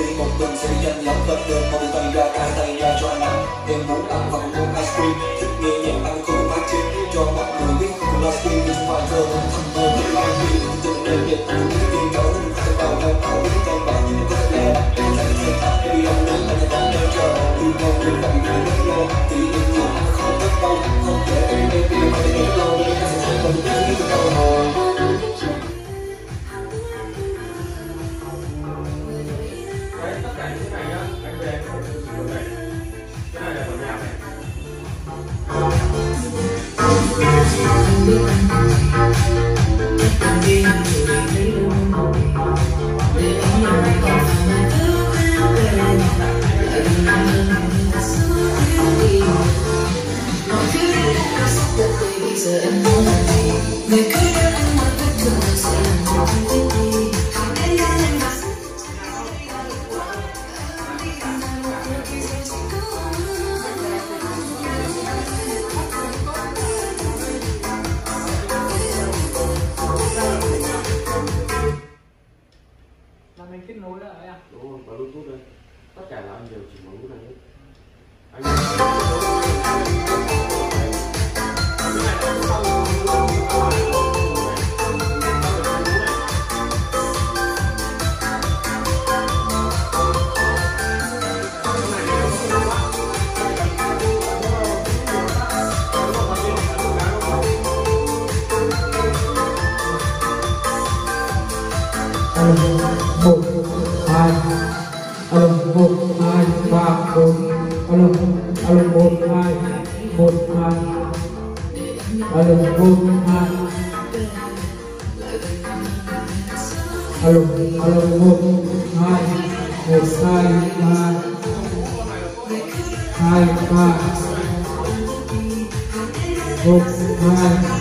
đi một tuần sẽ nhanh lắm vật đường một tay ra cả tay ra cho anh em muốn ăn và muốn ice cream thích nghe nhạc ăn không mát chim cho mọi người biết cùng là skin nhưng mà giờ vẫn thầm mơ tự lai khi tình đời đẹp anh đấy tất cả cái này nhá anh về anh phải sử dụng này cái này là của nhà này mình kết nối lại à? Đúng rồi có bluetooth đây. Tất cả là anh đều chỉ cái này hết anh một hai alo một, hai, ba, bốn. Alo alo một, hai một, hai. Alo một, hai. Alo alo một, hai. Một, hai ba hai, ba. Một, hai.